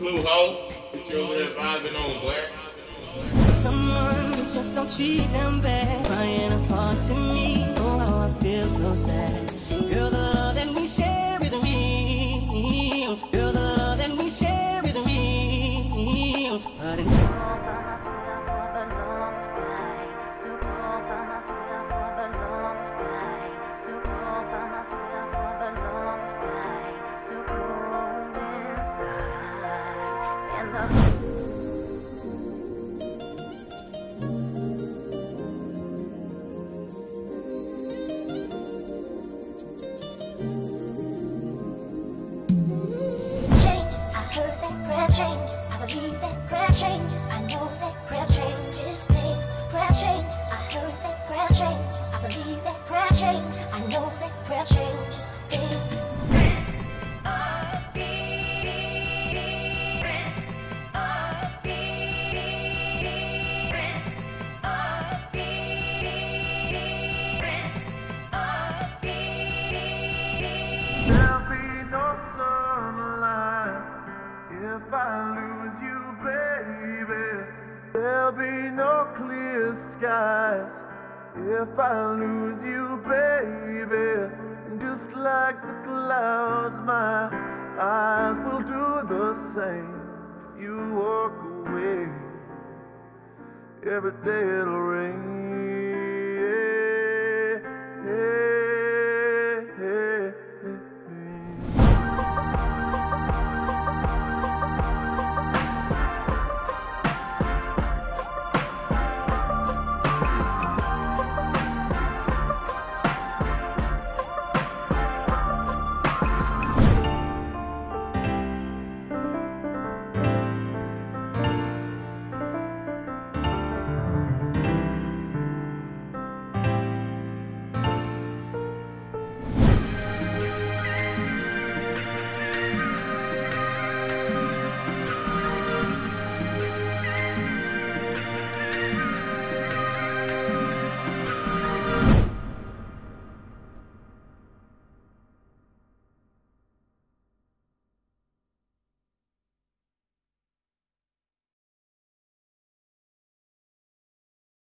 Clue Ho. You over there vibing on black. Someone just don't treat them bad. Crying apart to me. Oh, how I feel so sad. Girl, the love that we share is real. Girl, the love that we share is real. But until changes. I heard that prayer changes. I believe that prayer changes. Clear skies if I lose you, baby. Just like the clouds, my eyes will do the same. You walk away, every day it'll rain.